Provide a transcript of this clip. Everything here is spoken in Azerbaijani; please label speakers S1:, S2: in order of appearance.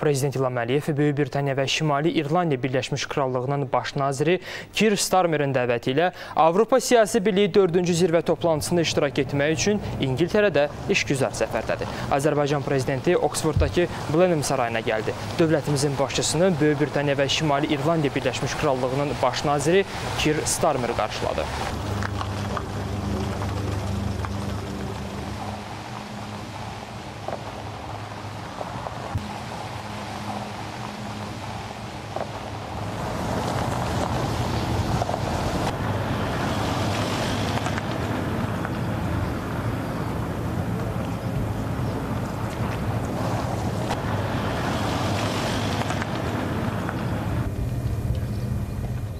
S1: Prezident İlham Əliyev Böyük Britaniya və Şimali İrlandiya Birləşmiş Krallığının baş naziri Kir Starmerin dəvəti ilə Avropa Siyasi Birliyi 4-cü zirvə toplantısında iştirak etmək üçün İngiltərədə işgüzar səfərdədir. Azərbaycan prezidenti Oksforddakı Blenheim sarayına gəldi. Dövlətimizin başçısını Böyük Britaniya və Şimali İrlandiya Birləşmiş Krallığının baş naziri Kir Starmer qarşıladı.